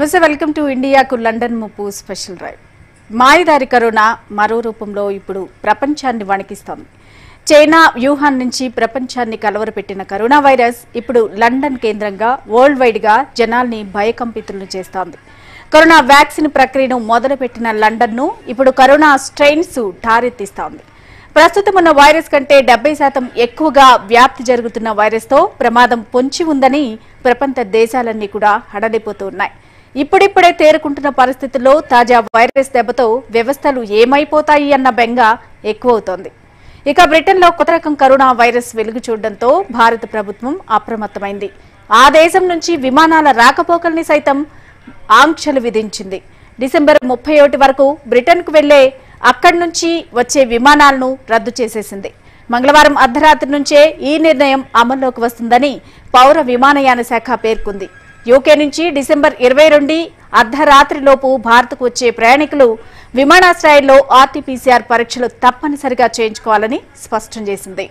నమస్తే welcome to ఇండియాకు London ముప్పు స్పెషల్ డ్రైవ్. మాయదారి కరోనా మరో రూపంలో ఇప్పుడు ప్రపంచాన్ని వణికిస్తోంది. చైనా వ్యూహాన్ నుంచి ప్రపంచాన్ని కలవరపెట్టిన కరోనా వైరస్ ఇప్పుడు లండన్ కేంద్రంగా వరల్డ్ వైడ్గా జనాల్ని భయకంపితులను చేస్తోంది. కరోనా వ్యాక్సిన్ ప్రక్రియను మొదలుపెట్టిన లండన్ను ఇప్పుడు కరోనా స్ట్రెయిన్స్ ఠారెత్తిస్తోంది ప్రస్తుతం ఉన్న వైరస్ కంటే డెబ్బై శాతం ఎక్కువగా వ్యాప్తి జరుగుతున్న వైరస్తో ప్రమాదం పొంచి ఉందని ప్రపంచ దేశాలన్నీ కూడా హడలిపోతూ ఉన్నాయి. ఇప్పుడిప్పుడే తేరుకుంటున్న పరిస్థితుల్లో తాజా వైరస్ దెబ్బతో వ్యవస్థలు ఏమైపోతాయి అన్న బెంగ ఎక్కువవుతోంది. ఇక బ్రిటన్లో కొత్త రకం కరోనా వైరస్ వెలుగు చూడడంతో భారత ప్రభుత్వం అప్రమత్తమైంది. ఆ దేశం నుంచి విమానాల రాకపోకల్ని సైతం ఆంక్షలు విధించింది. డిసెంబర్ ముప్పై ఒకటి వరకు బ్రిటన్కు వెళ్ళే అక్కడి నుంచి వచ్చే విమానాలను రద్దు చేసేసింది. మంగళవారం అర్ధరాత్రి నుంచే ఈ నిర్ణయం అమల్లోకి వస్తుందని పౌర విమానయాన శాఖ పేర్కొంది. యూకే నుంచి డిసెంబర్ ఇరవై రెండు అర్ధరాత్రిలోపు భారత్కు వచ్చే ప్రయాణికులు విమానాశ్రయాల్లో ఆర్టీపీసీఆర్ పరీక్షలు తప్పనిసరిగా చేయించుకోవాలని స్పష్టం చేసింది.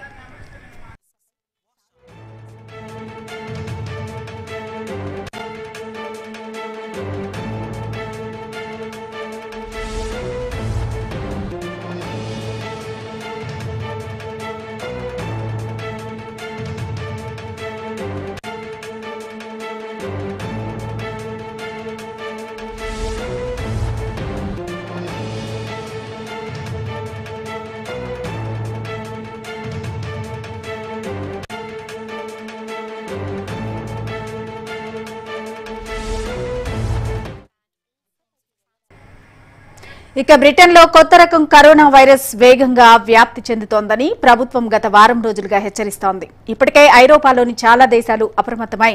ఇక బ్రిటన్లో కొత్త రకం కరోనా వైరస్ వేగంగా వ్యాప్తి చెందుతోందని ప్రభుత్వం గత వారం రోజులుగా హెచ్చరిస్తోంది. ఇప్పటికే ఐరోపాలోని చాలా దేశాలు అప్రమత్తమై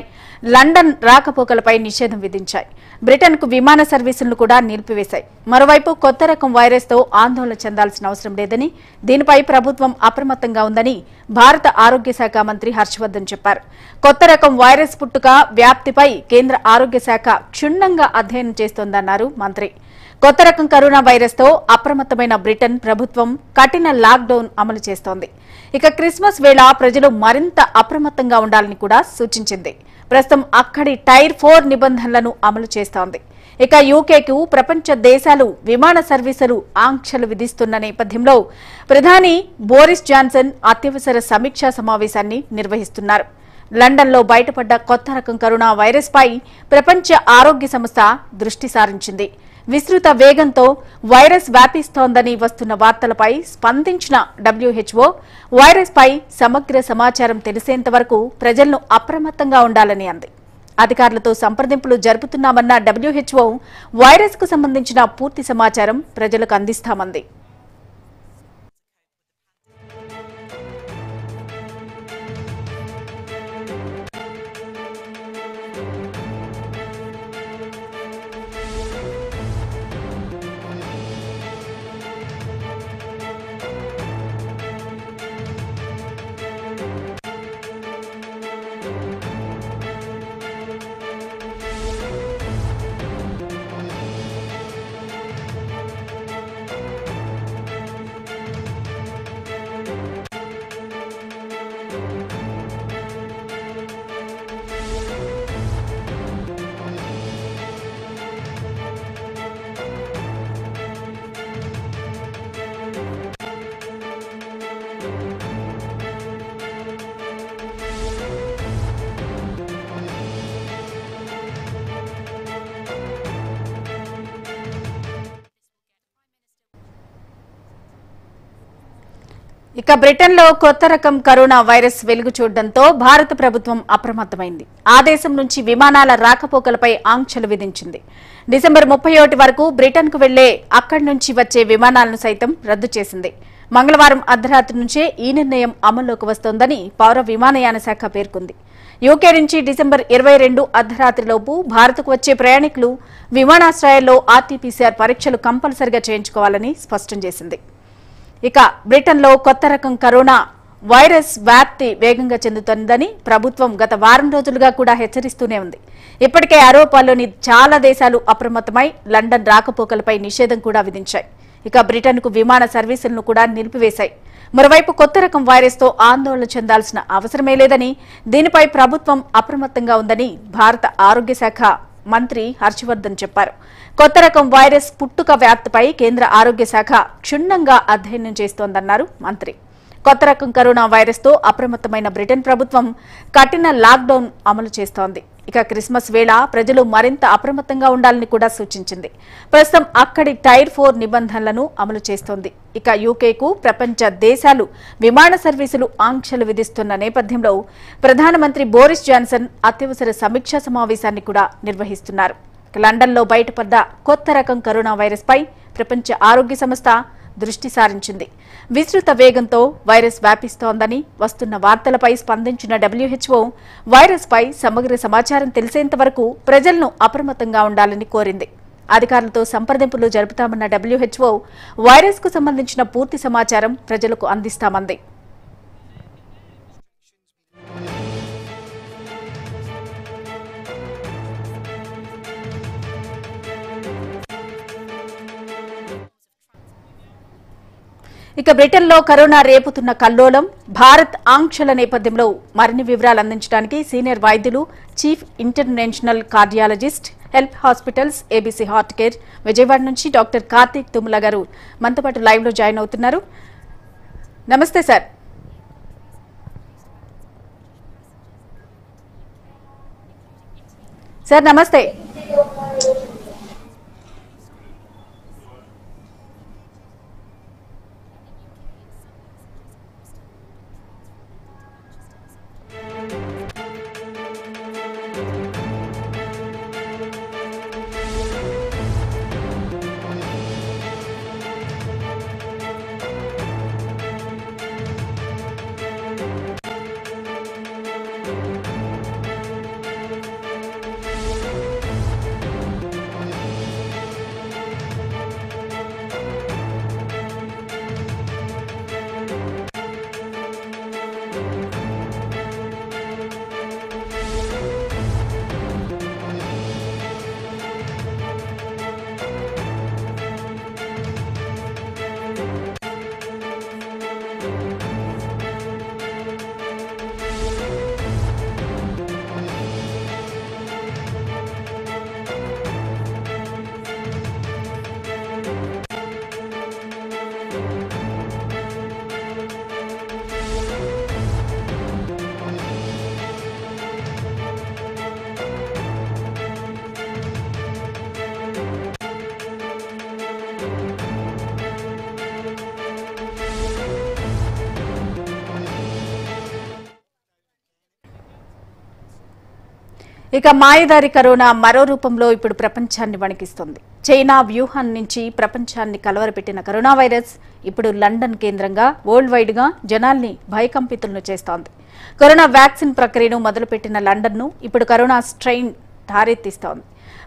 లండన్ రాకపోకలపై నిషేధం విధించాయి. బ్రిటన్కు విమాన సర్వీసులను కూడా నిలిపివేశాయి. మరోవైపు కొత్త రకం వైరస్తో ఆందోళన చెందాల్సిన అవసరం లేదని దీనిపై ప్రభుత్వం అప్రమత్తంగా ఉందని భారత ఆరోగ్య శాఖ మంత్రి హర్షవర్ధన్ చెప్పారు. కొత్త రకం వైరస్ పుట్టుక వ్యాప్తిపై కేంద్ర ఆరోగ్య శాఖ క్షుణ్ణంగా అధ్యయనం చేస్తోందన్నారు మంత్రి. కొత్త రకం కరోనా వైరస్తో అప్రమత్తమైన బ్రిటన్ ప్రభుత్వం కఠిన లాక్డౌన్ అమలు చేస్తోంది. ఇక క్రిస్మస్ వేళ ప్రజలు మరింత అప్రమత్తంగా ఉండాలని కూడా సూచించింది. ప్రస్తుతం అక్కడి టైర్ ఫోర్ నిబంధనలను అమలు చేస్తోంది. ఇక యూకేకు ప్రపంచ దేశాలు విమాన సర్వీసులు ఆంక్షలు విధిస్తున్న నేపథ్యంలో ప్రధాని బోరిస్ జాన్సన్ అత్యవసర సమీక్షా సమావేశాన్ని నిర్వహిస్తున్నారు. లండన్లో బయటపడ్డ కొత్త రకం కరోనా వైరస్పై ప్రపంచ ఆరోగ్య సంస్థ దృష్టి సారించింది. విస్తృత వేగంతో వైరస్ వ్యాపిస్తోందని వస్తున్న వార్తలపై స్పందించిన డబ్ల్యూహెచ్ఓ వైరస్ పై సమగ్ర సమాచారం తెలిసేంత వరకు ప్రజలను అప్రమత్తంగా ఉండాలని అంది. అధికారులతో సంప్రదింపులు జరుపుతున్నామన్న డబ్ల్యూహెచ్ఓ వైరస్కు సంబంధించిన పూర్తి సమాచారం ప్రజలకు అందిస్తామంది. ఇక బ్రిటన్లో కొత్త రకం కరోనా వైరస్ వెలుగు చూడడంతో భారత ప్రభుత్వం అప్రమత్తమైంది. ఆ దేశం నుంచి విమానాల రాకపోకలపై ఆంక్షలు విధించింది. డిసెంబర్ ముప్పై ఒకటి వరకు బ్రిటన్కు వెళ్ళే అక్కడి నుంచి వచ్చే విమానాలను సైతం రద్దు చేసింది. మంగళవారం అర్ధరాత్రి నుంచే ఈ నిర్ణయం అమల్లోకి వస్తోందని పౌర విమానయాన శాఖ పేర్కొంది. యూకే నుంచి డిసెంబర్ ఇరవై రెండు అర్ధరాత్రిలోపు భారత్కు వచ్చే ప్రయాణికులు విమానాశ్రయాల్లో ఆర్టీపీసీఆర్ పరీక్షలు కంపల్సరిగా చేయించుకోవాలని స్పష్టం చేసింది. ఇక బ్రిటన్లో కొత్త రకం కరోనా వైరస్ వ్యాప్తి వేగంగా చెందుతుందని ప్రభుత్వం గత వారం రోజులుగా కూడా హెచ్చరిస్తూనే ఉంది. ఇప్పటికే ఐరోపాలోని చాలా దేశాలు అప్రమత్తమై లండన్ రాకపోకలపై నిషేధం కూడా విధించాయి. ఇక బ్రిటన్కు విమాన సర్వీసులను కూడా నిలిపివేశాయి. మరోవైపు కొత్త రకం వైరస్తో ఆందోళన చెందాల్సిన అవసరమే లేదని దీనిపై ప్రభుత్వం అప్రమత్తంగా ఉందని భారత ఆరోగ్య శాఖ మంత్రి హర్షవర్ధన్ చెప్పారు. కొత్త రకం వైరస్ పుట్టుక వ్యాప్తిపై కేంద్ర ఆరోగ్య శాఖ క్షుణ్ణంగా అధ్యయనం చేస్తోందన్నారు మంత్రి. కొత్త రకం కరోనా వైరస్తో అప్రమత్తమైన బ్రిటన్ ప్రభుత్వం కఠిన లాక్డౌన్ అమలు చేస్తోంది. ఇక క్రిస్మస్ వేళ ప్రజలు మరింత అప్రమత్తంగా ఉండాలని కూడా సూచించింది. ప్రస్తుతం అక్కడి టైర్ ఫోర్ నిబంధనలను అమలు చేస్తోంది. ఇక యూకేకు ప్రపంచ దేశాలు విమాన సర్వీసులు ఆంక్షలు విధిస్తున్న నేపథ్యంలో ప్రధానమంత్రి బోరిస్ జాన్సన్ అత్యవసర సమీక్షా సమావేశాన్ని కూడా నిర్వహిస్తున్నారు. లండన్లో బయటపడ్డ కొత్త రకం కరోనా వైరస్ పై ప్రపంచ ఆరోగ్య సంస్థ దృష్టి సారించింది. విస్తృత వేగంతో వైరస్ వ్యాపిస్తోందని వస్తున్న వార్తలపై స్పందించిన డబ్ల్యూహెచ్ఓ వైరస్పై సమగ్ర సమాచారం తెలిసేంత వరకు ప్రజలను అప్రమత్తంగా ఉండాలని కోరింది. అధికారులతో సంప్రదింపులు జరుపుతామన్న డబ్ల్యూహెచ్ఓ వైరస్కు సంబంధించిన పూర్తి సమాచారం ప్రజలకు అందిస్తామంది. ఇక బ్రిటన్లో కరోనా రేపుతున్న కల్లోలం భారత్ ఆంక్షల నేపథ్యంలో మరిన్ని వివరాలు అందించడానికి సీనియర్ వైద్యులు chief international cardiologist health hospitals ABC heart care Vijayawada నుంచి డాక్టర్ కార్తీక్ తుమ్ల గారు మనతో పాటు లైవ్లో జాయిన్ అవుతున్నారు. నమస్తే సార్. సార్ నమస్తే. ఇక మాయదారి కరోనా మరో రూపంలో ఇప్పుడు ప్రపంచాన్ని వణికిస్తుంది. చైనా వ్యూహాన్ నుంచి ప్రపంచాన్ని కలవరపెట్టిన కరోనా వైరస్ ఇప్పుడు లండన్ కేంద్రంగా వరల్డ్ వైడ్గా జనాల్ని భయకంపితులను చేస్తోంది. కరోనా వ్యాక్సిన్ ప్రక్రియను మొదలుపెట్టిన లండన్ను ఇప్పుడు కరోనా స్ట్రెయిన్ ధారెత్తిస్తోంది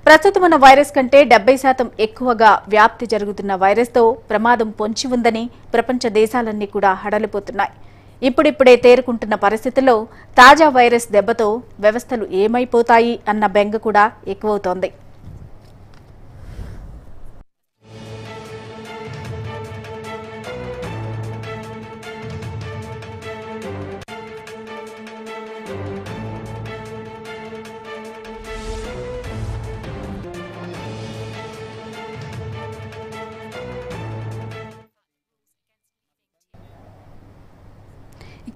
ప్రస్తుతం ఉన్న వైరస్ కంటే డెబ్బై శాతం ఎక్కువగా వ్యాప్తి జరుగుతున్న వైరస్తో ప్రమాదం పొంచి ఉందని ప్రపంచ దేశాలన్నీ కూడా హడలిపోతున్నాయి. ఇప్పుడిప్పుడే తేరుకుంటున్న పరిస్థితుల్లో తాజా వైరస్ దెబ్బతో వ్యవస్థలు ఏమైపోతాయి అన్న బెంగ కూడా ఎక్కువవుతోంది.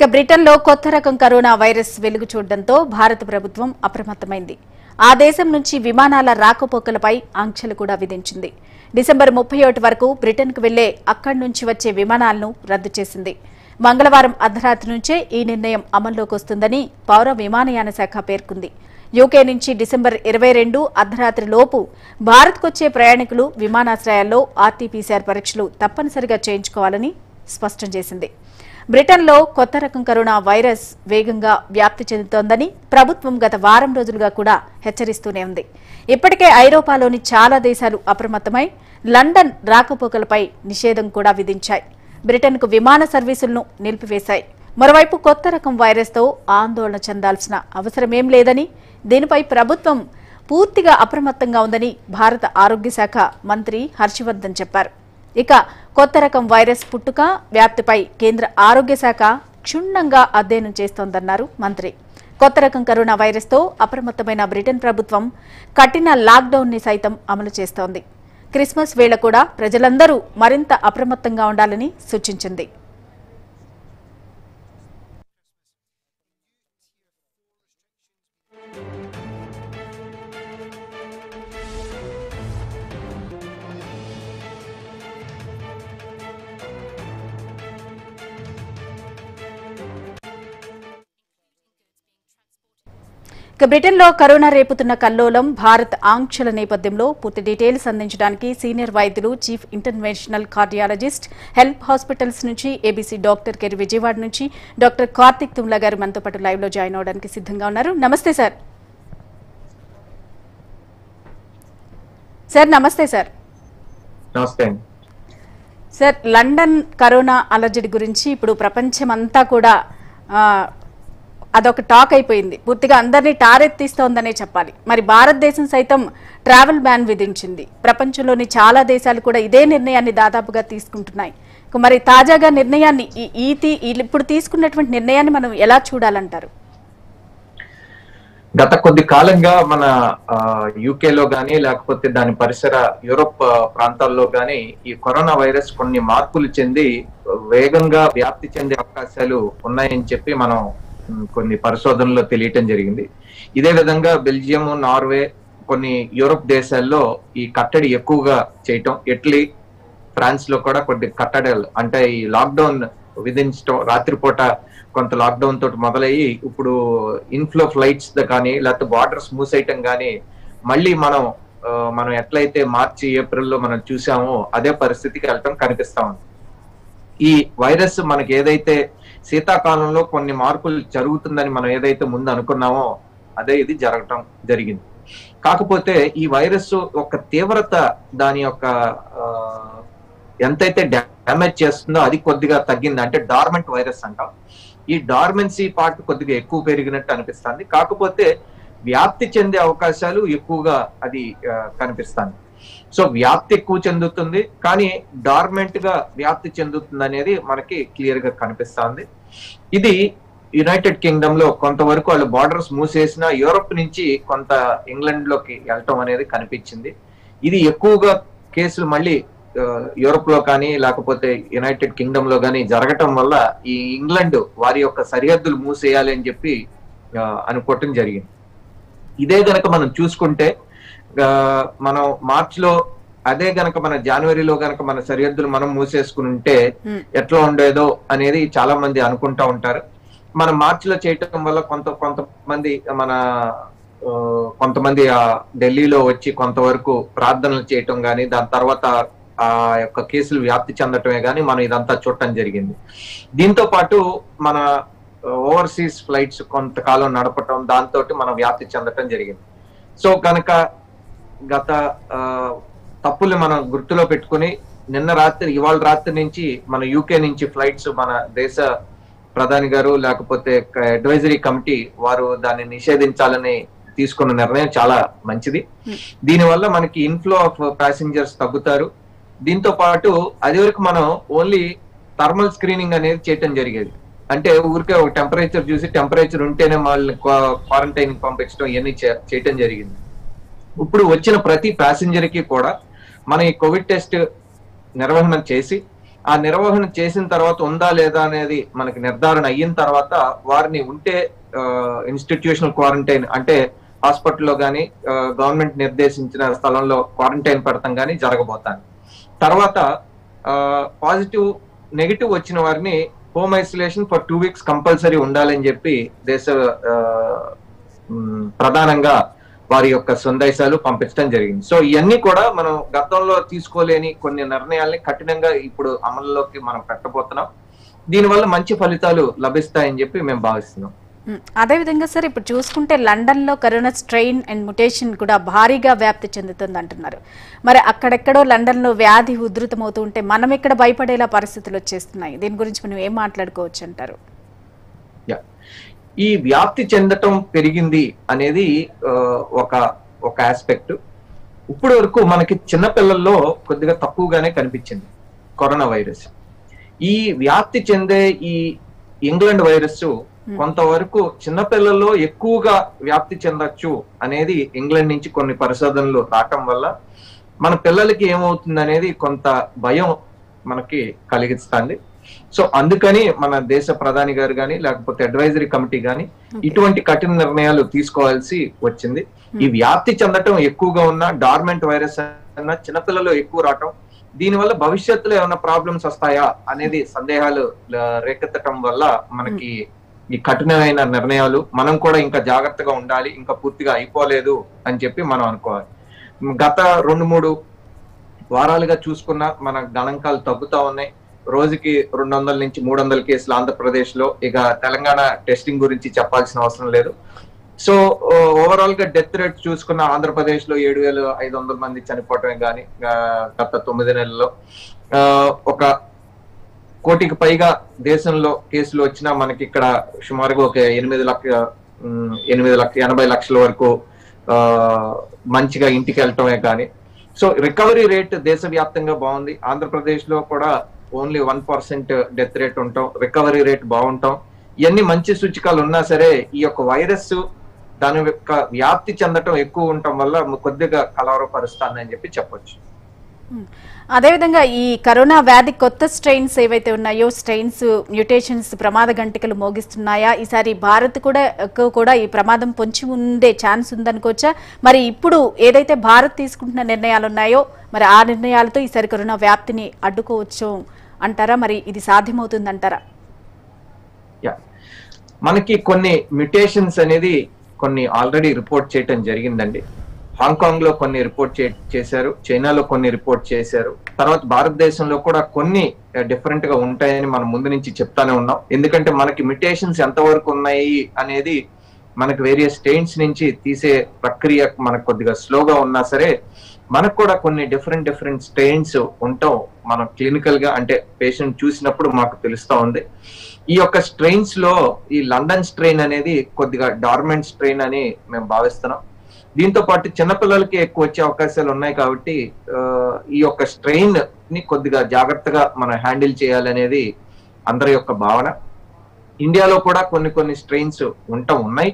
ఇక బ్రిటన్లో కొత్త రకం కరోనా వైరస్ వెలుగు చూడడంతో భారత ప్రభుత్వం అప్రమత్తమైంది. ఆ దేశం నుంచి విమానాల రాకపోకలపై ఆంక్షలు కూడా విధించింది. డిసెంబర్ ముప్పై ఒకటి వరకు బ్రిటన్కు వెళ్ళే అక్కడి నుంచి వచ్చే విమానాలను రద్దు చేసింది. మంగళవారం అర్ధరాత్రి నుంచే ఈ నిర్ణయం అమల్లోకి వస్తుందని పౌర విమానయాన శాఖ పేర్కొంది. యూకే నుంచి డిసెంబర్ ఇరవై రెండు అర్ధరాత్రి లోపు భారత్కొచ్చే ప్రయాణికులు విమానాశ్రయాల్లో ఆర్టీపీసీఆర్ పరీక్షలు తప్పనిసరిగా చేయించుకోవాలని స్పష్టం చేసింది. బ్రిటన్లో కొత్త రకం కరోనా వైరస్ వేగంగా వ్యాప్తి చెందుతోందని ప్రభుత్వం గత వారం రోజులుగా కూడా హెచ్చరిస్తూనే ఉంది. ఇప్పటికే ఐరోపాలోని చాలా దేశాలు అప్రమత్తమై లండన్ రాకపోకలపై నిషేధం కూడా విధించాయి. బ్రిటన్కు విమాన సర్వీసులను నిలిపివేశాయి. మరోవైపు కొత్త రకం వైరస్తో ఆందోళన చెందాల్సిన అవసరమేం లేదని దీనిపై ప్రభుత్వం పూర్తిగా అప్రమత్తంగా ఉందని భారత ఆరోగ్య శాఖ మంత్రి హర్షవర్ధన్ చెప్పారు. ఇక కొత్త రకం వైరస్ పుట్టుక వ్యాప్తిపై కేంద్ర ఆరోగ్య శాఖ క్షుణ్ణంగా అధ్యయనం చేస్తోందన్నారు మంత్రి. కొత్త రకం కరోనా వైరస్తో అప్రమత్తమైన బ్రిటన్ ప్రభుత్వం కఠిన లాక్డౌన్ని సైతం అమలు చేస్తోంది. క్రిస్మస్ వేళ కూడా ప్రజలందరూ మరింత అప్రమత్తంగా ఉండాలని సూచించింది. బ్రిటన్లో కరోనా రేపుతున్న కల్లోలం భారత్ ఆంక్షల నేపథ్యంలో పూర్తి డీటెయిల్స్ అందించడానికి సీనియర్ వైద్యులు chief interventional cardiologist help hospitals నుంచి ఏబీసీ డాక్టర్ కెరి విజయవాడ నుంచి డాక్టర్ కార్తిక్ తుమ్లా గారు మనతో పాటు లైవ్లో జాయిన్ అవడానికి సిద్ధంగా ఉన్నారు. నమస్తే సార్. సార్ నమస్తే సార్. నమస్తే సార్ లండన్ కరోనా అలర్జీ గురించి ఇప్పుడు ప్రపంచమంతా కూడా అదొక టాక్ అయిపోయింది. పూర్తిగా అందరినీ టారెత్తిస్తోందనే చెప్పాలి. మరి భారతదేశం సైతం ట్రావెల్ బ్యాన్ విధించింది. ప్రపంచంలోని చాలా దేశాలు కూడా ఇదే నిర్ణయాన్ని దాదాపుగా తీసుకుంటున్నాయి. మరి తాజాగా నిర్ణయాన్ని ఈ- ఇప్పుడు తీసుకున్నటువంటి నిర్ణయాన్ని మనం ఎలా చూడాలంటారు? గత కొద్ది కాలంగా మన యూకేలో గానీ లేకపోతే దాని పరిసర యూరోప్ ప్రాంతాల్లో గానీ ఈ కరోనా వైరస్ కొన్ని మార్పులు చెంది వేగంగా వ్యాప్తి చెందే అవకాశాలు ఉన్నాయని చెప్పి మనం కొన్ని పరిశోధనలో తెలియటం జరిగింది. ఇదే విధంగా బెల్జియం నార్వే కొన్ని యూరోప్ దేశాల్లో ఈ కట్టడి ఎక్కువగా చేయటం ఇటలీ ఫ్రాన్స్లో కూడా కొన్ని కట్టడాలు అంటే ఈ లాక్డౌన్ విధించడం రాత్రిపూట కొంత లాక్డౌన్ తోటి మొదలయ్యి ఇప్పుడు ఇన్ఫ్లో ఫ్లైట్స్ కానీ లేకపోతే బార్డర్స్ మూసేయటం కానీ మళ్ళీ మనం మనం ఎట్లయితే మార్చి ఏప్రిల్లో మనం చూసామో అదే పరిస్థితికి వెళ్ళటం కనిపిస్తా ఉంది. ఈ వైరస్ మనకి ఏదైతే శీతాకాలంలో కొన్ని మార్పులు జరుగుతుందని మనం ఏదైతే ముందు అనుకున్నామో అదే ఇది జరగటం జరిగింది. కాకపోతే ఈ వైరస్ యొక్క తీవ్రత దాని యొక్క ఎంతైతే డ్యామేజ్ చేస్తుందో అది కొద్దిగా తగ్గింది. అంటే డార్మెంట్ వైరస్ అంటాం. ఈ డార్మెన్సీ పార్ట్ కొద్దిగా ఎక్కువ పెరిగినట్టు అనిపిస్తుంది. కాకపోతే వ్యాప్తి చెందే అవకాశాలు ఎక్కువగా అది కనిపిస్తాను కనిపిస్తుంది. సో వ్యాప్తి ఎక్కువ చెందుతుంది కానీ డార్మెంట్గా వ్యాప్తి చెందుతుంది అనేది మనకి క్లియర్గా కనిపిస్తుంది. ఇది యునైటెడ్ కింగ్డమ్లో కొంతవరకు వాళ్ళు బార్డర్స్ మూసేసిన యూరోప్ నుంచి కొంత ఇంగ్లాండ్లోకి వెళ్ళటం అనేది కనిపించింది. ఇది ఎక్కువగా కేసులు మళ్ళీ ఆ, యూరోప్లో కానీ లేకపోతే యునైటెడ్ కింగ్డమ్లో కానీ జరగటం వల్ల ఈ ఇంగ్లాండ్ వారి యొక్క సరిహద్దులు మూసేయాలి అని చెప్పి అనుకోవటం జరిగింది. ఇదే గనక మనం చూసుకుంటే మనం మార్చ్లో అదే గనక మన జనవరిలో గనక మన సరిహద్దులు మనం మూసేసుకుని ఉంటే. ఎట్లా ఉండేదో అనేది చాలా మంది అనుకుంటా ఉంటారు. మనం మార్చి లో చేయటం వల్ల కొంత కొంతమంది మన కొంతమంది ఆ ఢిల్లీలో వచ్చి కొంతవరకు ప్రార్థనలు చేయటం గానీ దాని తర్వాత ఆ యొక్క కేసులు వ్యాప్తి చెందటమే గానీ మనం ఇదంతా చూడటం జరిగింది. దీంతో పాటు మన ఓవర్సీస్ ఫ్లైట్స్ కొంతకాలం నడపటం దాంతో మనం వ్యాప్తి చెందటం జరిగింది. సో కనుక గత తప్పుల్ని మనం గుర్తులో పెట్టుకుని నిన్న రాత్రి ఇవాళ రాత్రి నుంచి మన యూకే నుంచి ఫ్లైట్స్ మన దేశ ప్రధాని గారు లేకపోతే అడ్వైజరీ కమిటీ వారు దాన్ని నిషేధించాలని తీసుకున్న నిర్ణయం చాలా మంచిది. దీనివల్ల మనకి ఇన్ఫ్లో ఆఫ్ ప్యాసింజర్స్ తగ్గుతారు. దీంతో పాటు అది వరకు మనం ఓన్లీ థర్మల్ స్క్రీనింగ్ అనేది చేయటం జరిగేది. అంటే ఊరికే ఒక టెంపరేచర్ చూసి టెంపరేచర్ ఉంటేనే వాళ్ళని క్వారంటైన్ పంపించడం ఇవన్నీ చేయటం జరిగింది. ఇప్పుడు వచ్చిన ప్రతి ప్యాసింజర్కి కూడా మన ఈ కోవిడ్ టెస్ట్ నిర్వహణ చేసి ఆ నిర్వహణ చేసిన తర్వాత ఉందా లేదా అనేది మనకి నిర్ధారణ అయిన తర్వాత వారిని ఉంటే ఇన్స్టిట్యూషనల్ క్వారంటైన్ అంటే హాస్పిటల్లో కానీ గవర్నమెంట్ నిర్దేశించిన స్థలంలో క్వారంటైన్ పెడతాం కానీ జరగబోతాను తర్వాత పాజిటివ్ నెగిటివ్ వచ్చిన వారిని home isolation for two weeks compulsory ఉండాలని చెప్పి దేశ ప్రధానంగా వారి యొక్క సందేశాలు పంపించడం జరిగింది. సో ఇవన్నీ కూడా మనం గతంలో తీసుకోలేని కొన్ని నిర్ణయాల్ని కఠినంగా ఇప్పుడు అమలులోకి మనం పెట్టబోతున్నాం. దీనివల్ల మంచి ఫలితాలు లభిస్తాయని చెప్పి మేము భావిస్తున్నాం. అదే అదేవిధంగా సార్ ఇప్పుడు చూసుకుంటే లండన్లో కరోనా స్ట్రెయిన్ అండ్ ముటేషన్ కూడా భారీగా వ్యాప్తి చెందుతుంది అంటున్నారు. మరి అక్కడెక్కడో లండన్లో వ్యాధి ఉధృతమవుతూ ఉంటే మనం ఇక్కడ భయపడేలా పరిస్థితులు వచ్చేస్తున్నాయి. దీని గురించి మనం ఏం మాట్లాడుకోవచ్చు అంటారు? ఈ వ్యాప్తి చెందటం పెరిగింది అనేది ఒక ఒక ఆస్పెక్ట్ ఇప్పుడు వరకు మనకి చిన్నపిల్లల్లో కొద్దిగా తక్కువగానే కనిపించింది కరోనా వైరస్. ఈ వ్యాప్తి చెందే ఈ ఇంగ్లాండ్ వైరస్ కొంతవరకు చిన్నపిల్లల్లో ఎక్కువగా వ్యాప్తి చెందొచ్చు అనేది ఇంగ్లాండ్ నుంచి కొన్ని పరిశోధనలు రావటం వల్ల మన పిల్లలకి ఏమవుతుంది అనేది కొంత భయం మనకి కలిగిస్తుంది. సో అందుకని మన దేశ ప్రధాని గారు కానీ లేకపోతే అడ్వైజరీ కమిటీ కానీ ఇటువంటి కఠిన నిర్ణయాలు తీసుకోవాల్సి వచ్చింది. ఈ వ్యాప్తి చెందటం ఎక్కువగా ఉన్న డార్మెంట్ వైరస్ అన్న చిన్నపిల్లలు ఎక్కువ రావటం దీనివల్ల భవిష్యత్తులో ఏమైనా ప్రాబ్లమ్స్ వస్తాయా అనేది సందేహాలు రేకెత్తటం వల్ల మనకి ఈ కఠినమైన నిర్ణయాలు మనం కూడా ఇంకా జాగ్రత్తగా ఉండాలి ఇంకా పూర్తిగా అయిపోలేదు అని చెప్పి మనం అనుకోవాలి. గత రెండు మూడు వారాలుగా చూసుకున్న మన గణాంకాలు తగ్గుతా ఉన్నాయి. రోజుకి రెండు వందల నుంచి మూడు వందల కేసులు ఆంధ్రప్రదేశ్లో ఇక తెలంగాణ టెస్టింగ్ గురించి చెప్పాల్సిన అవసరం లేదు. సో ఓవరాల్గా డెత్ రేట్ చూసుకున్న ఆంధ్రప్రదేశ్లో ఏడు వేల ఐదు వందల మంది చనిపోవటమే కానీ గత తొమ్మిది నెలల్లో. ఒక కోటికి పైగా దేశంలో కేసులు వచ్చినా మనకి ఇక్కడ సుమారుగా ఒక ఎనిమిది లక్ష ఎనిమిది లక్ష ఎనభై లక్షల వరకు మంచిగా ఇంటికి వెళ్ళటమే కానీ సో రికవరీ రేట్ దేశవ్యాప్తంగా బాగుంది. ఆంధ్రప్రదేశ్లో కూడా only one percent death rate ఉంటాం రికవరీ రేట్ బాగుంటాం. ఇవన్నీ మంచి సూచికలు ఉన్నా సరే ఈ యొక్క వైరస్ దాని యొక్క వ్యాప్తి చెందటం ఎక్కువ ఉండటం వల్ల కొద్దిగా కలవరపరుస్తానని చెప్పి చెప్పొచ్చు. అదేవిధంగా ఈ కరోనా వ్యాధి కొత్త స్ట్రెయిన్స్ ఏవైతే ఉన్నాయో స్ట్రెయిన్స్ మ్యూటేషన్స్ ప్రమాద గంటికలు మోగిస్తున్నాయా? ఈసారి భారత్ కూడా ఎక్కువ కూడా ఈ ప్రమాదం పొంచి ఉండే ఛాన్స్ ఉందనుకోవచ్చా? మరి ఇప్పుడు ఏదైతే భారత్ తీసుకుంటున్న నిర్ణయాలు ఉన్నాయో మరి ఆ నిర్ణయాలతో ఈసారి కరోనా వ్యాప్తిని అడ్డుకోవచ్చు అంటారా? మరి ఇది సాధ్యమవుతుందంటారా? యా మనకి కొన్ని మ్యుటేషన్స్ అనేది కొన్ని ఆల్రెడీ రిపోర్ట్ చేయటం జరిగిందండి. హాంకాంగ్లో కొన్ని రిపోర్ట్ చేశారు. చైనాలో కొన్ని రిపోర్ట్ చేశారు. తర్వాత భారతదేశంలో కూడా కొన్ని uh, డిఫరెంట్గా ఉంటాయని మనం ముందు నుంచి చెప్తానే ఉన్నాం. ఎందుకంటే మనకి మ్యుటేషన్స్ ఎంతవరకు ఉన్నాయి అనేది మనకు వేరియస్ స్టేట్స్ నుంచి తీసే ప్రక్రియ మనకు కొద్దిగా స్లోగా ఉన్నా సరే మనకు కూడా కొన్ని డిఫరెంట్ డిఫరెంట్ స్ట్రెయిన్స్ ఉంటాం. మనం క్లినికల్గా అంటే పేషెంట్ చూసినప్పుడు మాకు తెలుస్తా ఉంది. ఈ యొక్క స్ట్రెయిన్స్లో ఈ లండన్ స్ట్రెయిన్ అనేది కొద్దిగా డార్మెంట్ స్ట్రెయిన్ అని మేము భావిస్తున్నాం. దీంతో పాటు చిన్నపిల్లలకి ఎక్కువ వచ్చే అవకాశాలు ఉన్నాయి కాబట్టి ఈ యొక్క స్ట్రెయిన్ని కొద్దిగా జాగ్రత్తగా మనం హ్యాండిల్ చేయాలనేది అందరి యొక్క భావన. ఇండియాలో కూడా కొన్ని కొన్ని స్ట్రెయిన్స్ ఉంటా ఉన్నాయి.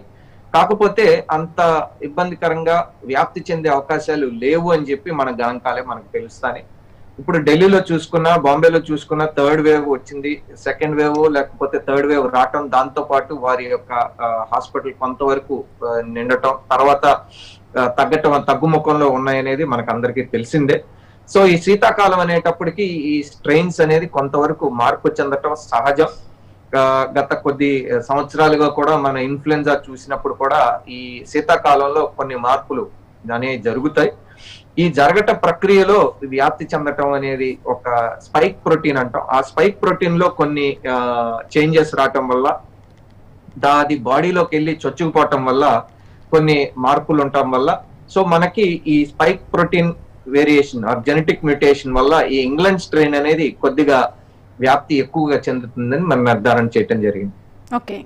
కాకపోతే అంత ఇబ్బందికరంగా వ్యాప్తి చెందే అవకాశాలు లేవు అని చెప్పి మన గణాంకాలే మనకు తెలుస్తాయి. ఇప్పుడు ఢిల్లీలో చూసుకున్నా బాంబేలో చూసుకున్నా థర్డ్ వేవ్ వచ్చింది సెకండ్ వేవ్ లేకపోతే థర్డ్ వేవ్ రావటం దాంతో పాటు వారి యొక్క హాస్పిటల్ కొంతవరకు నిండటం తర్వాత తగ్గటం తగ్గుముఖంలో ఉన్నాయనేది మనకు అందరికీ తెలిసిందే. సో ఈ శీతాకాలం అనేటప్పటికి ఈ స్ట్రెయిన్స్ అనేది కొంతవరకు మార్పు చెందటం సహజం. గత కొద్ది సంవత్సరాలుగా కూడా మన ఇన్ఫ్లుయెన్జా చూసినప్పుడు కూడా ఈ శీతాకాలంలో కొన్ని మార్పులు అనేవి జరుగుతాయి. ఈ జరగట ప్రక్రియలో వ్యాప్తి చెందటం అనేది ఒక స్పైక్ ప్రోటీన్ అంటాం. ఆ స్పైక్ ప్రోటీన్లో కొన్ని చేంజెస్ రావటం వల్ల దాది బాడీలోకి వెళ్ళి చొచ్చుకుపోవటం వల్ల కొన్ని మార్పులు ఉండటం వల్ల సో మనకి ఈ spike protein variation or genetic mutation వల్ల ఈ ఇంగ్లాండ్ స్ట్రెయిన్ అనేది కొద్దిగా వ్యాప్తి ఎక్కువగా చెందుతుందని మనం నిర్ధారణ చేయటం జరిగింది. ఓకే.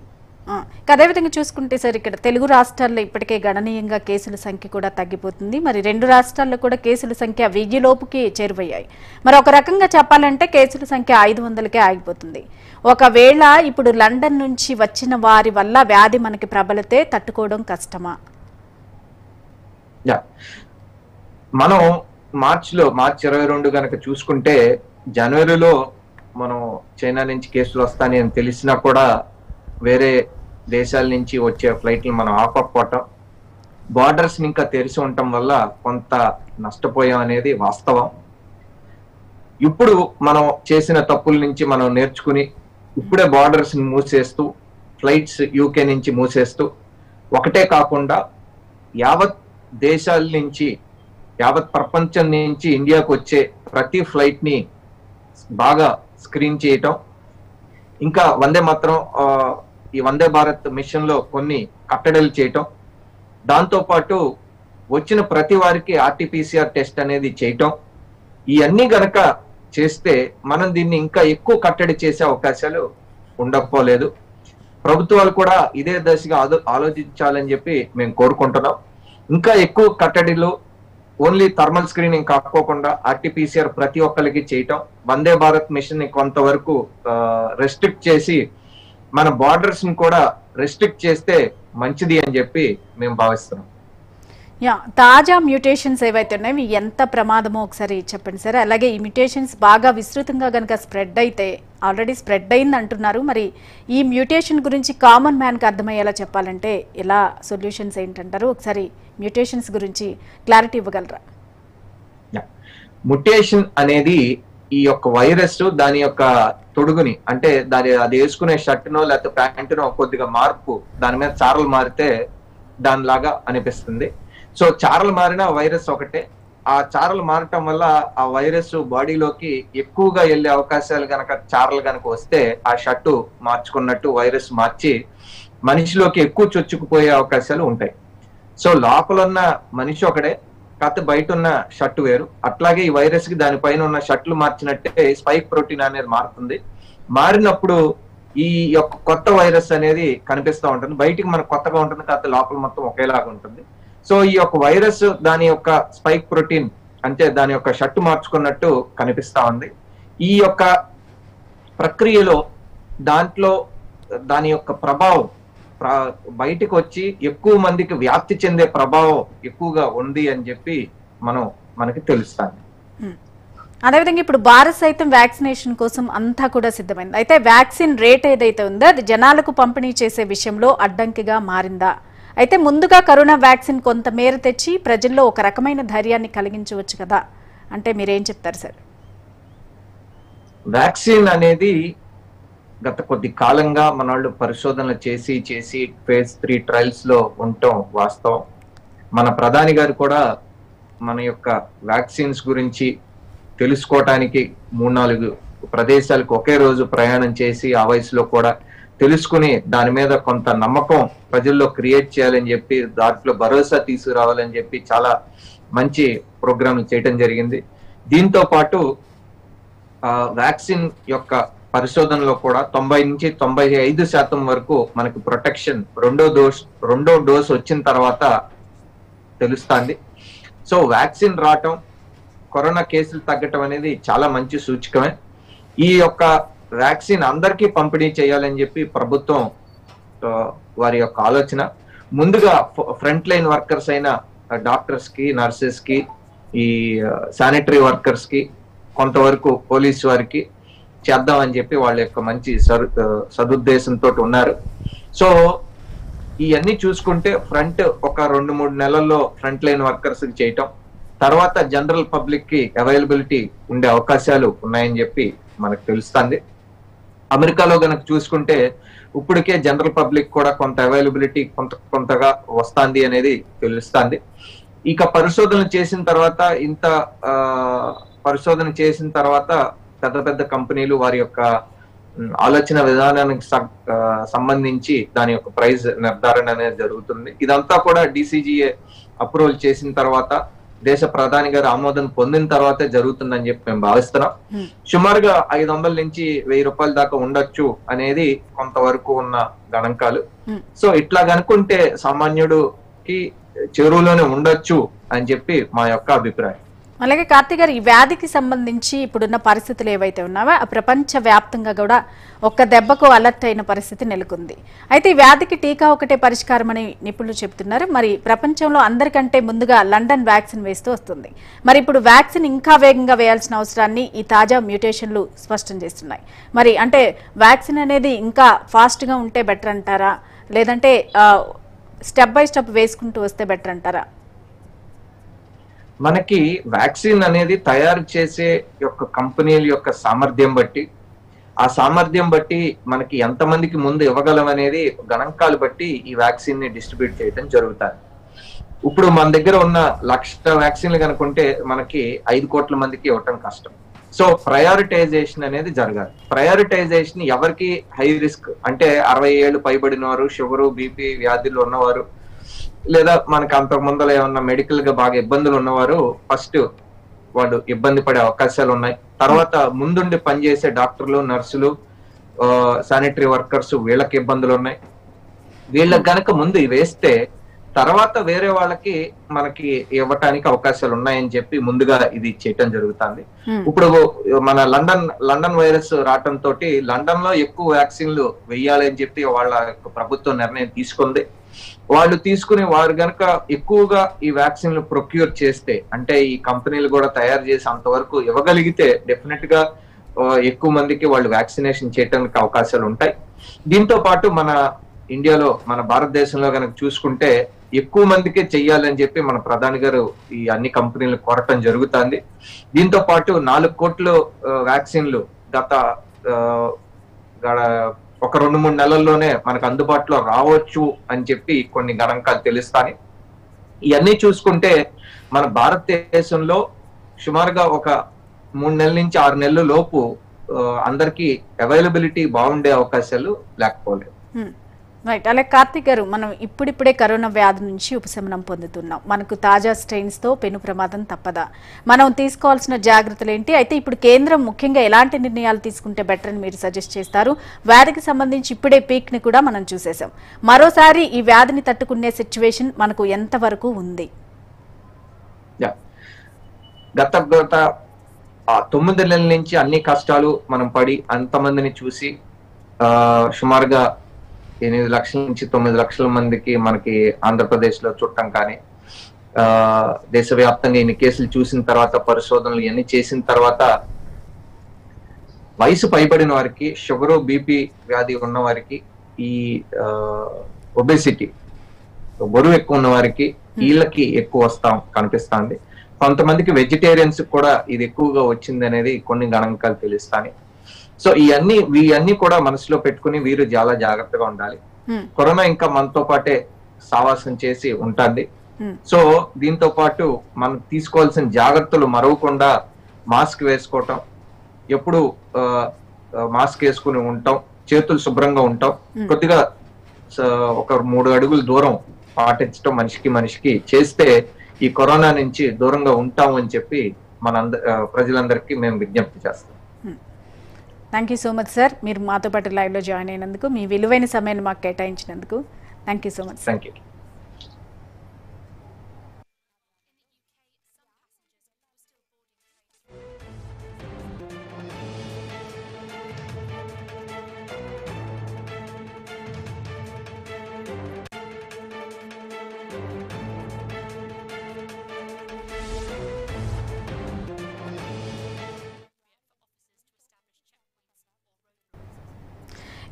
అదేవిధంగా చూసుకుంటే సార్ ఇక్కడ తెలుగు రాష్ట్రాల్లో ఇప్పటికే గణనీయంగా కేసుల సంఖ్య కూడా తగ్గిపోతుంది. మరి రెండు రాష్ట్రాల్లో కూడా కేసుల సంఖ్య వెయ్యి లోపుకి చేరువయ్యాయి. మరి ఒక రకంగా చెప్పాలంటే కేసుల సంఖ్య ఐదు వందలకే ఆగిపోతుంది. ఒకవేళ ఇప్పుడు లండన్ నుంచి వచ్చిన వారి వల్ల వ్యాధి మనకి ప్రబలితే తట్టుకోవడం కష్టమా? మనం మార్చ్లో మార్చ్ ఇరవై రెండు గనక చూసుకుంటే జనవరిలో మనం చైనా నుంచి కేసులు వస్తాయని అని తెలిసినా కూడా వేరే దేశాల నుంచి వచ్చే ఫ్లైట్లు మనం ఆపకపోవటం బార్డర్స్ ఇంకా తెరిచి ఉండటం వల్ల కొంత నష్టపోయాం అనేది వాస్తవం. ఇప్పుడు మనం చేసిన తప్పుల నుంచి మనం నేర్చుకుని ఇప్పుడే బార్డర్స్ మూసేస్తూ ఫ్లైట్స్ యూకే నుంచి మూసేస్తూ ఒకటే కాకుండా యావత్ దేశాల నుంచి యావత్ ప్రపంచం నుంచి ఇండియాకు వచ్చే ప్రతి ఫ్లైట్ని బాగా స్క్రీన్ చేయటం. ఇంకా వందే మాత్రం ఈ వందే భారత్ మిషన్లో కొన్ని కట్టడలు చేయటం. దాంతో పాటు వచ్చిన ప్రతి వారికి ఆర్టీపీసీఆర్ టెస్ట్ అనేది చేయటం. ఇవన్నీ గనక చేస్తే మనం దీన్ని ఇంకా ఎక్కువ కట్టడి చేసే అవకాశాలు ఉండకపోలేదు. ప్రభుత్వాలు కూడా ఇదే దశగా ఆలోచించాలని చెప్పి మేము కోరుకుంటున్నాం. ఇంకా ఎక్కువ కట్టడిలో ఓన్లీ థర్మల్ స్క్రీనింగ్ కాకోకుండా ఆర్టీపీసీఆర్ ప్రతి ఒక్కరికి చేయటం. వందే భారత్ మిషన్ని కొంతవరకు రెస్ట్రిక్ట్ చేసి మన బార్డర్స్ని కూడా రెస్ట్రిక్ట్ చేస్తే మంచిది అని చెప్పి మేము భావిస్తున్నాం. యా తాజా మ్యూటేషన్స్ ఏవైతే ఉన్నాయో ఇవి ఎంత ప్రమాదమో ఒకసారి చెప్పండి సార్. అలాగే ఈ మ్యూటేషన్స్ బాగా విస్తృతంగా కనుక స్ప్రెడ్ అయితే ఆల్రెడీ స్ప్రెడ్ అయింది అంటున్నారు. మరి ఈ మ్యూటేషన్ గురించి కామన్ మ్యాన్కి అర్థమయ్యేలా చెప్పాలంటే ఎలా సొల్యూషన్స్ ఏంటంటారు? ఒకసారి మ్యూటేషన్స్ గురించి క్లారిటీ ఇవ్వగలరా? మ్యుటేషన్ అనేది ఈ యొక్క వైరస్ దాని యొక్క తొడుగుని అంటే దాని అది వేసుకునే షర్ట్నో లేకపోతే ప్యాంటునో కొద్దిగా మార్పు దాని మీద చారలు మారితే దానిలాగా అనిపిస్తుంది. సో చారలు మారిన వైరస్ ఒకటే. ఆ చారలు మారటం వల్ల ఆ వైరస్ బాడీలోకి ఎక్కువగా వెళ్ళే అవకాశాలు గనక చారలు గనక వస్తే ఆ షర్టు మార్చుకున్నట్టు వైరస్ మార్చి మనిషిలోకి ఎక్కువ చొచ్చుకుపోయే అవకాశాలు ఉంటాయి. సో లోపల ఉన్న మనిషి ఒకడే కాకపోతే బయట ఉన్న షర్ట్ వేరు. అట్లాగే ఈ వైరస్కి దానిపైన ఉన్న షర్ట్లు మార్చినట్టే స్పైక్ ప్రోటీన్ అనేది మారుతుంది. మారినప్పుడు ఈ యొక్క కొత్త వైరస్ అనేది కనిపిస్తూ ఉంటుంది. బయటికి మనకు కొత్తగా ఉంటుంది కాకపోతే లోపల మొత్తం ఒకేలాగా ఉంటుంది. సో ఈ యొక్క వైరస్ దాని యొక్క స్పైక్ ప్రోటీన్ అంటే దాని యొక్క షర్టు మార్చుకున్నట్టు కనిపిస్తా ఉంది. ఈ యొక్క ప్రక్రియలో దాంట్లో దాని యొక్క ప్రభావం బయటకు బయటికి వచ్చి ఎక్కువ మందికి వ్యాప్తి చెందే ప్రభావం ఎక్కువగా ఉంది అని చెప్పి మనం మనకి తెలుస్తాను అదేవిధంగా ఇప్పుడు భారత్ సైతం వ్యాక్సినేషన్ కోసం అంతా కూడా సిద్ధమైంది. అయితే వ్యాక్సిన్ రేట్ ఏదైతే ఉందో అది జనాలకు పంపిణీ చేసే విషయంలో అడ్డంకిగా మారిందా? అయితే ముందుగా కరోనా వ్యాక్సిన్ కొంత మేర తెచ్చి ప్రజల్లో ఒక రకమైన ధైర్యాన్ని కలిగించవచ్చు కదా. అంటే మీరేం చెప్తారు సార్? వ్యాక్సిన్ అనేది గత కొద్ది కాలంగా మన వాళ్ళు పరిశోధనలు చేసి చేసి ఫేజ్ త్రీ ట్రయల్స్లో ఉండటం వాస్తవం. మన ప్రధాని గారు కూడా మన యొక్క వ్యాక్సిన్స్ గురించి తెలుసుకోవటానికి మూడు నాలుగు ప్రదేశాలకు ఒకే రోజు ప్రయాణం చేసి ఆ వయసులో కూడా తెలుసుకుని దాని మీద కొంత నమ్మకం ప్రజల్లో క్రియేట్ చేయాలని చెప్పి దాంట్లో భరోసా తీసుకురావాలని చెప్పి చాలా మంచి ప్రోగ్రాంలు చేయటం జరిగింది. దీంతో పాటు వ్యాక్సిన్ యొక్క పరిశోధనలో కూడా తొంభై నుంచి తొంభై ఐదు శాతం వరకు మనకు ప్రొటెక్షన్ రెండో డోస్ రెండో డోస్ వచ్చిన తర్వాత తెలుస్తుంది. సో వ్యాక్సిన్ రావటం కరోనా కేసులు తగ్గటం అనేది చాలా మంచి సూచకమే. ఈ యొక్క వ్యాక్సిన్ అందరికీ పంపిణీ చేయాలని చెప్పి ప్రభుత్వం వారి యొక్క ఆలోచన. ముందుగా ఫ్రంట్ లైన్ వర్కర్స్ అయిన డాక్టర్స్కి నర్సెస్కి ఈ శానిటరీ వర్కర్స్కి కొంతవరకు పోలీస్ వారికి చేద్దామని చెప్పి వాళ్ళ యొక్క మంచి సదుద్దేశంతో ఉన్నారు. సో ఇవన్నీ చూసుకుంటే ఫ్రంట్ ఒక రెండు మూడు నెలల్లో ఫ్రంట్ లైన్ వర్కర్స్కి చేయటం తర్వాత జనరల్ పబ్లిక్కి అవైలబిలిటీ ఉండే అవకాశాలు ఉన్నాయని చెప్పి మనకు తెలుస్తుంది. అమెరికాలో గనక చూసుకుంటే ఇప్పటికే జనరల్ పబ్లిక్ కూడా కొంత అవైలబిలిటీ కొంత కొంతగా వస్తుంది అనేది తెలుస్తుంది. ఇక పరిశోధన చేసిన తర్వాత ఇంత ఆ, పరిశోధన చేసిన తర్వాత పెద్ద పెద్ద కంపెనీలు వారి యొక్క ఆలోచన విధానానికి సంబంధించి దాని యొక్క ప్రైస్ నిర్ధారణ అనేది జరుగుతుంది. ఇదంతా కూడా డిసిజిఏ అప్రూవల్ చేసిన తర్వాత దేశ ప్రధాని గారు ఆమోదం పొందిన తర్వాతే జరుగుతుందని చెప్పి మేము భావిస్తున్నాం. సుమారుగా ఐదు వందల నుంచి వెయ్యి రూపాయల దాకా ఉండొచ్చు అనేది కొంతవరకు ఉన్న గణాంకాలు. సో ఇట్లా కనుక్కుంటే సామాన్యుడుకి చెరువులోనే ఉండొచ్చు అని చెప్పి మా యొక్క అభిప్రాయం అలాగే కార్తీక్ గారు ఈ వ్యాధికి సంబంధించి ఇప్పుడున్న పరిస్థితులు ఏవైతే ఉన్నావో ఆ ప్రపంచ వ్యాప్తంగా కూడా ఒక్క దెబ్బకు అలర్ట్ అయిన పరిస్థితి నెలకొంది. అయితే ఈ వ్యాధికి టీకా ఒకటే పరిష్కారం అని నిపుణులు చెప్తున్నారు. మరి ప్రపంచంలో అందరికంటే ముందుగా లండన్ వ్యాక్సిన్ వేస్తూ వస్తుంది. మరి ఇప్పుడు వ్యాక్సిన్ ఇంకా వేగంగా వేయాల్సిన అవసరాన్ని ఈ తాజా మ్యూటేషన్లు స్పష్టం చేస్తున్నాయి. మరి అంటే వ్యాక్సిన్ అనేది ఇంకా ఫాస్ట్గా ఉంటే బెటర్ అంటారా? లేదంటే స్టెప్ బై స్టెప్ వేసుకుంటూ వస్తే బెటర్ అంటారా? మనకి వ్యాక్సిన్ అనేది తయారు చేసే యొక్క కంపెనీల యొక్క సామర్థ్యం బట్టి ఆ సామర్థ్యం బట్టి మనకి ఎంతమందికి ముందు ఇవ్వగలం అనేది గణాంకాలు బట్టి ఈ వ్యాక్సిన్ని డిస్ట్రిబ్యూట్ చేయడం జరుగుతుంది. ఇప్పుడు మన దగ్గర ఉన్న లక్ష వ్యాక్సిన్లు కనుకుంటే మనకి ఐదు కోట్ల మందికి ఇవ్వటం కష్టం. సో ప్రయారిటైజేషన్ అనేది జరగాలి. ప్రయారిటైజేషన్ ఎవరికి హై రిస్క్ అంటే అరవై ఏళ్ళు పైబడిన వారు షుగరు బీపీ వ్యాధులు ఉన్నవారు లేదా మనకు అంతకు ముందర ఏమన్నా మెడికల్గా బాగా ఇబ్బందులు ఉన్నవారు ఫస్ట్ వాళ్ళు ఇబ్బంది పడే అవకాశాలు ఉన్నాయి. తర్వాత ముందుండి పనిచేసే డాక్టర్లు నర్సులు శానిటరీ వర్కర్స్ వీళ్ళకి ఇబ్బందులు ఉన్నాయి. వీళ్ళకి గనక ముందు వేస్తే తర్వాత వేరే వాళ్ళకి మనకి ఇవ్వటానికి అవకాశాలు ఉన్నాయని చెప్పి ముందుగా ఇది చేయటం జరుగుతుంది. ఇప్పుడు మన లండన్ లండన్ వైరస్ రావటం తోటి లండన్లో ఎక్కువ వ్యాక్సిన్లు వెయ్యాలని చెప్పి వాళ్ళ ప్రభుత్వం నిర్ణయం తీసుకుంది. వాళ్ళు తీసుకుని వారు గనక ఎక్కువగా ఈ వ్యాక్సిన్లు ప్రొక్యూర్ చేస్తే అంటే ఈ కంపెనీలు కూడా తయారు చేసి అంతవరకు ఇవ్వగలిగితే డెఫినెట్గా ఎక్కువ మందికి వాళ్ళు వ్యాక్సినేషన్ చేయడానికి అవకాశాలు ఉంటాయి. దీంతో పాటు మన ఇండియాలో మన భారతదేశంలో కనుక చూసుకుంటే ఎక్కువ మందికే చెయ్యాలని చెప్పి మన ప్రధాని గారు ఈ అన్ని కంపెనీలు కోరటం జరుగుతుంది. దీంతో పాటు నాలుగు కోట్లు వ్యాక్సిన్లు గత ఒక రెండు మూడు నెలల్లోనే మనకు అందుబాటులో రావచ్చు అని చెప్పి కొన్ని గణాంకాలు తెలుస్తాయి. ఇవన్నీ చూసుకుంటే మన భారతదేశంలో సుమారుగా ఒక మూడు నెలల నుంచి ఆరు నెలల లోపు అందరికీ అవైలబిలిటీ బాగుండే అవకాశాలు లేకపోలేదు. రైట్ అలాగే కార్తిక్ గారు మనం ఇప్పుడిప్పుడే కరోనా వ్యాధి నుంచి ఉపశమనం పొందుతున్నాం. మనకు తాజా స్ట్రెయిన్స్తో పెను ప్రమాదం తప్పదా? మనం తీసుకోవాల్సిన జాగ్రత్తలు ఏంటి? అయితే ఇప్పుడు కేంద్రం ముఖ్యంగా ఎలాంటి నిర్ణయాలు తీసుకుంటే బెటర్ అని మీరు సజెస్ట్ చేస్తారు? వ్యాధికి సంబంధించి ఇప్పుడే పీక్ని కూడా మనం చూసేసాం మరోసారి ఈ వ్యాధిని తట్టుకునే సిచ్యువేషన్ మనకు ఎంతవరకు ఉంది? గత గత తొమ్మిది నెలల నుంచి అన్ని కష్టాలు మనం పడి అంతమందిని చూసి సుమారుగా ఎనిమిది లక్షల నుంచి తొమ్మిది లక్షల మందికి మనకి ఆంధ్రప్రదేశ్లో చుట్టం కానీ ఆ దేశవ్యాప్తంగా ఇన్ని కేసులు చూసిన తర్వాత పరిశోధనలు ఇవన్నీ చేసిన తర్వాత వయసు పైబడిన వారికి షుగరు బీపీ వ్యాధి ఉన్న వారికి ఈ ఒబేసిటీ బరువు ఎక్కువ ఉన్న వారికి వీళ్ళకి ఎక్కువ వస్తాం కనిపిస్తుంది. కొంతమందికి వెజిటేరియన్స్ కూడా ఇది ఎక్కువగా వచ్చింది అనేది కొన్ని గణాంకాలు తెలుస్తాయి. సో ఇవన్నీ ఇవన్నీ కూడా మనసులో పెట్టుకుని వీరు చాలా జాగ్రత్తగా ఉండాలి. కరోనా ఇంకా మనతో పాటే సావాసం చేసి ఉంటుంది. సో దీంతో పాటు మనం తీసుకోవాల్సిన జాగ్రత్తలు మరవకుండా మాస్క్ వేసుకోవటం ఎప్పుడు మాస్క్ వేసుకుని ఉంటాం చేతులు శుభ్రంగా ఉంటాం. కొద్దిగా ఒక మూడు అడుగులు దూరం పాటించడం మనిషికి మనిషికి చేస్తే ఈ కరోనా నుంచి దూరంగా ఉంటాం అని చెప్పి మన ప్రజలందరికీ మేము విజ్ఞప్తి చేస్తాం thank you so much sir మీరు మాతో పాటు లైవ్లో జాయిన్ అయినందుకు మీ విలువైన సమయాన్ని మాకు కేటాయించినందుకు. Thank you so much thank you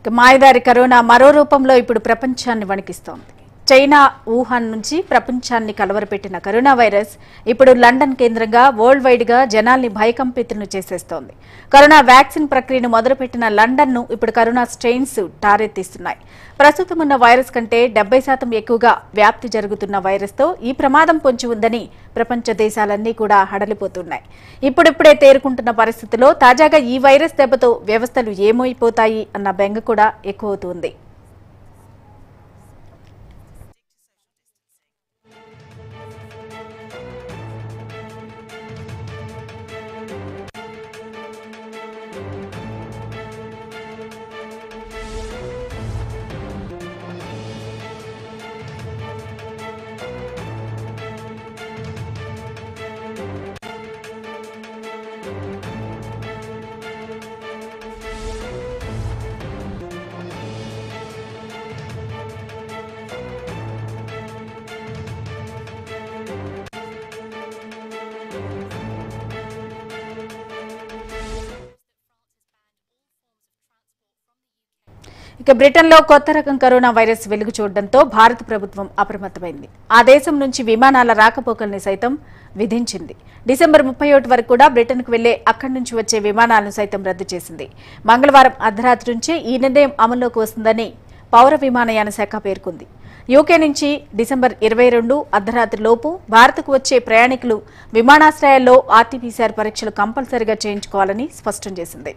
మాయదారి కరోనా మరో రూపంలో ఇప్పుడు ప్రపంచాన్ని వణికిస్తోంది. చైనా వుహాన్ నుంచి ప్రపంచాన్ని కలవరపెట్టిన కరోనా వైరస్ ఇప్పుడు లండన్ కేంద్రంగా వరల్డ్ వైడ్గా జనాల్ని భయకంపితులను చేసేస్తోంది. కరోనా వ్యాక్సిన్ ప్రక్రియను మొదలుపెట్టిన లండన్ను ఇప్పుడు కరోనా స్ట్రెయిన్స్ టారెత్తిస్తున్నాయి. ప్రస్తుతం ఉన్న వైరస్ కంటే డెబ్బై శాతం ఎక్కువగా వ్యాప్తి జరుగుతున్న వైరస్తో ఈ ప్రమాదం పొంచి ఉందని ప్రపంచ దేశాలన్నీ కూడా హడలిపోతున్నాయి. ఇప్పుడిప్పుడే తేరుకుంటున్న పరిస్థితుల్లో తాజాగా ఈ వైరస్ దెబ్బతో వ్యవస్థలు ఏమైపోతాయి అన్న బెంగ కూడా ఎక్కువవుతుంది. ఇక బ్రిటన్లో కొత్త రకం కరోనా వైరస్ వెలుగు చూడడంతో భారత ప్రభుత్వం అప్రమత్తమైంది. ఆ దేశం నుంచి విమానాల రాకపోకల్ని సైతం విధించింది. డిసెంబర్ ముప్పై ఒకటి వరకు కూడా బ్రిటన్కు వెళ్ళే అక్కడి నుంచి వచ్చే విమానాలను సైతం రద్దు చేసింది. మంగళవారం అర్ధరాత్రి నుంచే ఈ నిర్ణయం అమల్లోకి వస్తుందని పౌర విమానయాన శాఖ పేర్కొంది. యూకే నుంచి డిసెంబర్ ఇరవై రెండు అర్ధరాత్రి లోపు భారత్కు వచ్చే ప్రయాణికులు విమానాశ్రయాల్లో ఆర్టీపీసీఆర్ పరీక్షలు కంపల్సరీగా చేయించుకోవాలని స్పష్టం చేసింది.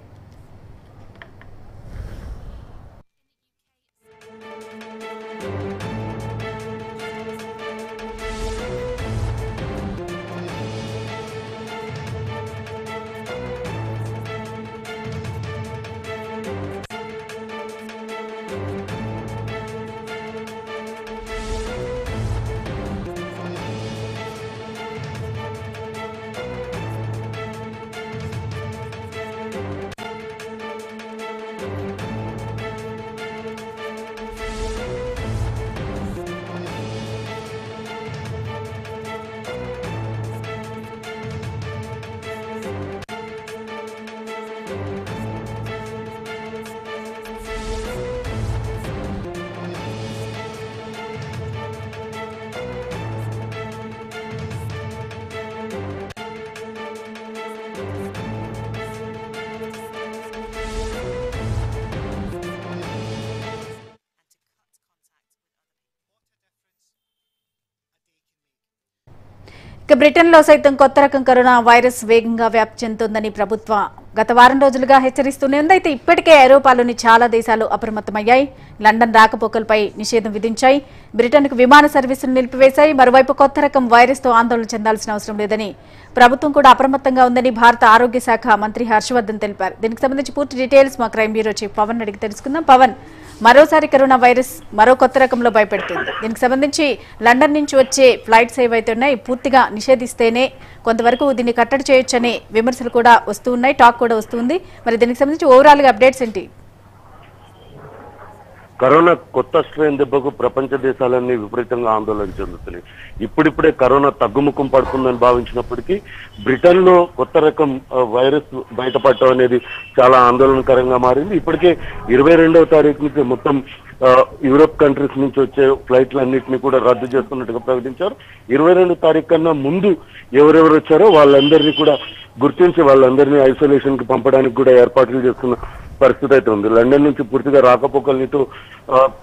ఇక బ్రిటన్లో సైతం కొత్త రకం కరోనా వైరస్ వేగంగా వ్యాప్తి చెందుతోందని ప్రభుత్వం గత వారం రోజులుగా హెచ్చరిస్తూనే ఉంది. అయితే ఇప్పటికే ఐరోపాలోని చాలా దేశాలు అప్రమత్తమయ్యాయి. లండన్ రాకపోకలపై నిషేధం విధించాయి. బ్రిటన్కు విమాన సర్వీసులు నిలిపివేశాయి. మరోవైపు కొత్త రకం వైరస్తో ఆందోళన చెందాల్సిన అవసరం లేదని ప్రభుత్వం కూడా అప్రమత్తంగా ఉందని భారత ఆరోగ్య శాఖ మంత్రి హర్షవర్ధన్ తెలిపారు. దీనికి సంబంధించి పూర్తి డీటెయిల్స్ మా క్రైమ్ బ్యూరో చీఫ్ పవన్ అడిగి తెలుసుకుందాం. పవన్ మరోసారి కరోనా వైరస్ మరో కొత్త రకంలో భయపెడుతుంది. దీనికి సంబంధించి లండన్ నుంచి వచ్చే ఫ్లైట్స్ ఏవైతే ఉన్నాయి పూర్తిగా నిషేధిస్తేనే కొంతవరకు దీన్ని కట్టడి చేయొచ్చనే విమర్శలు కూడా వస్తూ ఉన్నాయి టాక్ కూడా వస్తుంది మరి దీనికి సంబంధించి ఓవరాల్గా అప్డేట్స్ ఏంటి? కరోనా కొత్త స్ట్రెయిన్ దెబ్బకు ప్రపంచ దేశాలన్నీ విపరీతంగా ఆందోళన చెందుతున్నాయి. ఇప్పుడిప్పుడే కరోనా తగ్గుముఖం పడుతుందని భావించినప్పటికీ బ్రిటన్లో కొత్త రకం వైరస్ బయటపడటం అనేది చాలా ఆందోళనకరంగా మారింది. ఇప్పటికే ఇరవై రెండవ తారీఖు నుంచి మొత్తం యూరోప్ కంట్రీస్ నుంచి వచ్చే ఫ్లైట్లన్నింటినీ కూడా రద్దు చేస్తున్నట్టుగా ప్రకటించారు. ఇరవై రెండు తారీఖు కన్నా ముందు ఎవరెవరు వచ్చారో వాళ్ళందరినీ కూడా గుర్తించి వాళ్ళందరినీ ఐసోలేషన్కి పంపడానికి కూడా ఏర్పాట్లు చేస్తున్న పరిస్థితి అయితే ఉంది. లండన్ నుంచి పూర్తిగా రాకపోకలనితో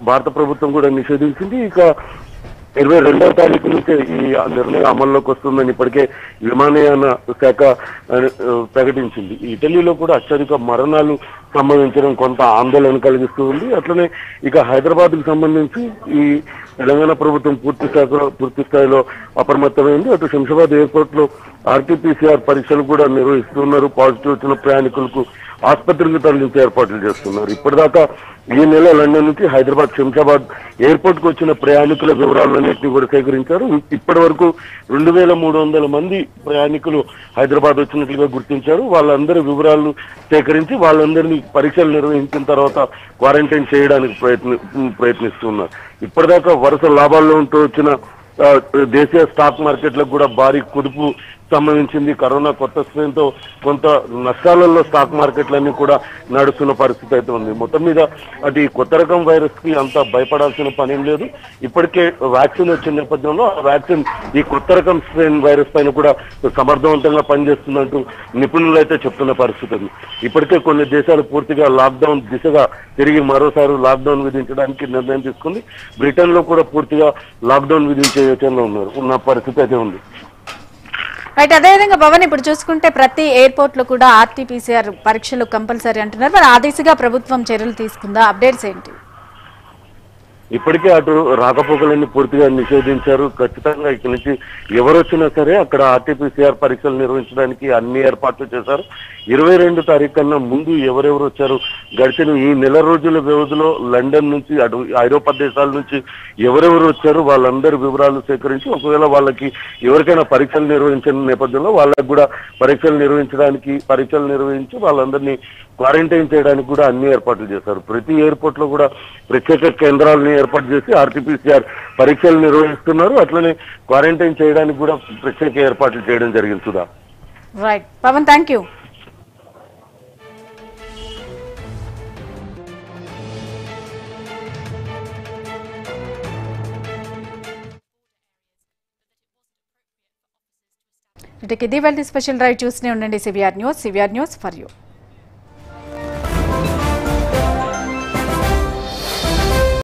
భారత ప్రభుత్వం కూడా నిషేధించింది. ఇక ఇరవై రెండవ తారీఖు నుంచి ఈ నిర్ణయం అమల్లోకి వస్తుందని ఇప్పటికే విమానయాన శాఖ ప్రకటించింది. ఇటలీలో కూడా అత్యధిక మరణాలు సంబంధించడం కొంత ఆందోళన కలిగిస్తూ ఉంది. అట్లనే ఇక హైదరాబాద్కు సంబంధించి ఈ తెలంగాణ ప్రభుత్వం పూర్తి స్థాయిలో పూర్తి స్థాయిలో అప్రమత్తమైంది. అటు శంషాబాద్ ఎయిర్పోర్ట్లో ఆర్టీపీసీఆర్ పరీక్షలు కూడా నిర్వహిస్తున్నారు. పాజిటివ్ వచ్చిన ప్రయాణికులకు ఆసుపత్రికి తరలించే ఏర్పాట్లు చేస్తున్నారు. ఇప్పటిదాకా ఈ నెల లండన్ నుంచి హైదరాబాద్ శంషాబాద్ ఎయిర్పోర్ట్కు వచ్చిన ప్రయాణికుల వివరాలన్నింటినీ కూడా సేకరించారు. ఇప్పటి వరకు రెండు వేల మూడు వందల మంది ప్రయాణికులు హైదరాబాద్ వచ్చినట్లుగా గుర్తించారు. వాళ్ళందరి వివరాలు సేకరించి వాళ్ళందరినీ పరీక్షలు నిర్వహించిన తర్వాత క్వారంటైన్ చేయడానికి ప్రయత్ని ప్రయత్నిస్తున్నారు. ఇప్పటిదాకా వరుస లాభాల్లో ఉంటూ వచ్చిన దేశీయ స్టాక్ మార్కెట్లకు కూడా భారీ కుదుపు సంబంధించింది కరోనా కొత్త స్ట్రెయిన్తో కొంత నష్టాలలో స్టాక్ మార్కెట్లన్నీ కూడా నడుస్తున్న పరిస్థితి అయితే ఉంది. మొత్తం మీద అది కొత్త రకం వైరస్కి అంత భయపడాల్సిన పని ఏం లేదు. ఇప్పటికే వ్యాక్సిన్ వచ్చిన నేపథ్యంలో ఆ వ్యాక్సిన్ ఈ కొత్త రకం స్ట్రెయిన్ వైరస్ పైన కూడా సమర్థవంతంగా పనిచేస్తుందంటూ నిపుణులు అయితే చెప్తున్న పరిస్థితి ఉంది. ఇప్పటికే కొన్ని దేశాలు పూర్తిగా లాక్డౌన్ దిశగా తిరిగి మరోసారి లాక్డౌన్ విధించడానికి నిర్ణయం తీసుకుంది. బ్రిటన్లో కూడా పూర్తిగా లాక్డౌన్ విధించే యోచనలో ఉన్నారు. ఉన్న పరిస్థితి అయితే ఉంది. రైట్ అదేవిధంగా భవన్ ఇప్పుడు చూసుకుంటే ప్రతి ఎయిర్పోర్ట్లో కూడా ఆర్టీపీసీఆర్ పరీక్షలు కంపల్సరీ అంటున్నారు. మరి ఆ దిశగా ప్రభుత్వం చర్యలు తీసుకుందా? అప్డేట్స్ ఏంటి? ఇప్పటికే అటు రాకపోకలన్నీ పూర్తిగా నిషేధించారు. ఖచ్చితంగా ఇక్కడి నుంచి ఎవరు వచ్చినా సరే అక్కడ ఆర్టీపీసీఆర్ పరీక్షలు నిర్వహించడానికి అన్ని ఏర్పాట్లు చేశారు. ఇరవై రెండు తారీఖు కన్నా ముందు ఎవరెవరు వచ్చారు? గడిచిన ఈ నెల రోజుల వ్యవధిలో లండన్ నుంచి అటు ఐరోపా దేశాల నుంచి ఎవరెవరు వచ్చారు? వాళ్ళందరి వివరాలు సేకరించి ఒకవేళ వాళ్ళకి ఎవరికైనా పరీక్షలు నిర్వహించిన నేపథ్యంలో వాళ్ళకి కూడా పరీక్షలు నిర్వహించడానికి పరీక్షలు నిర్వహించి వాళ్ళందరినీ క్వారంటైన్ చేయడానికి కూడా అన్ని ఏర్పాట్లు చేశారు. ప్రతి ఎయిర్పోర్ట్లో కూడా ప్రత్యేక కేంద్రాలను ఏర్పాటు చేసి ఆర్టీపీసీఆర్ పరీక్షలు నిర్వహిస్తున్నారు. అట్లనే క్వారంటైన్ చేయడానికి కూడా ప్రత్యేక ఏర్పాట్లు చేయడం జరిగింది. Sudha. Right Pawan thank you ఇటుకి ఇది వెళ్ళి స్పెషల్ డ్రైవ్ చూస్తూనే ఉండండి. CVR news CVR news for you.